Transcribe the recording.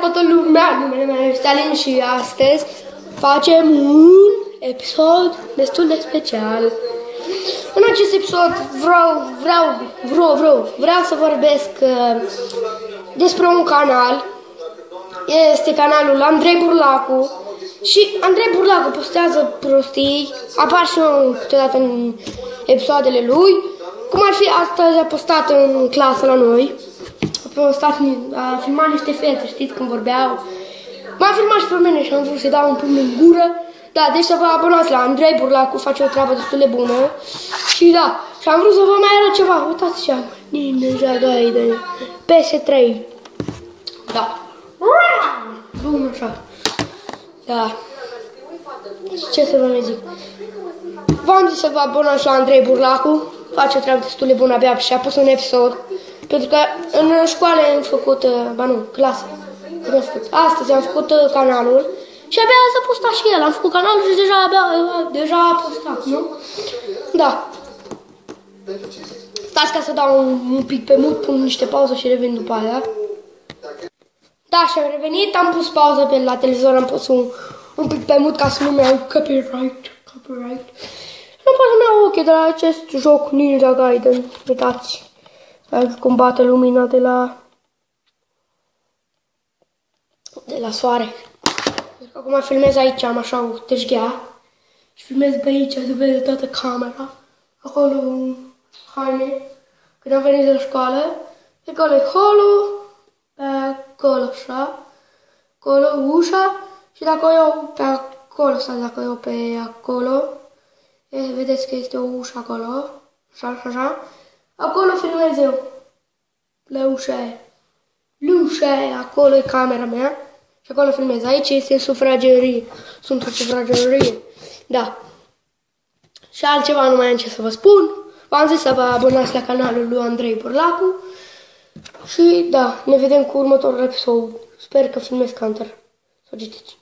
toată lumea, numele meu este Alin și astăzi facem un episod destul de special. În acest episod vreau, vreau, vreau, vreau, vreau să vorbesc uh, despre un canal. Este canalul Andrei Burlacu și Andrei Burlacu postează prostii, apar și eu câteodată în episoadele lui. Cum ar fi astăzi a postat în clasă la noi postat, a filmat niște fete, știți, când vorbeau. M-a filmat și pe mine și am vrut să-i dau un pumn în gură. Da, deci să vă abonați la Andrei Burlacu, face o treabă destul de bună. Și da, și am vrut să vă mai arăt ceva. Uitați ce am. Ninja Gaiden. PS3. Da. Bun, așa. Da. Ce să vă mai zic? V-am zis să vă abonați la Andrei Burlacu. Face o treabă destul de bună abia și a pus un episod. Pentru că în școală am făcut, uh, ba nu, clasă. Am făcut. Astăzi am făcut uh, canalul și abia s-a postat și el. Am făcut canalul și deja, abia, uh, deja a postat, nu? Da. Stați ca să dau un, un pic pe mut, pun niște pauză și revin după aia. Da, și am revenit, am pus pauză pe la televizor, am pus un, un pic pe mut ca să nu mi-au copyright, copyright. Nu pot să-mi iau ochii de la acest joc Ninja Gaiden, uitați. Hai cum bate lumina de la de la soare. Deci acum filmez aici, am așa o tâșghea și filmez pe aici, se vede toată camera. Acolo haine. Când am venit de la școală, pe acolo e holul, pe acolo așa, acolo ușa și dacă eu pe acolo sau dacă eu pe acolo, e, vedeți că este o ușă acolo, așa, așa, așa, Acolo filmez eu. La ușa aia. Lușa aia, acolo e camera mea. Și acolo filmez. Aici este sufragerie. Sunt o sufragerie. Da. Și altceva nu mai am ce să vă spun. V-am zis să vă abonați la canalul lui Andrei Burlacu. Și da, ne vedem cu următorul episod. Sper că filmez Counter. Să o citiți.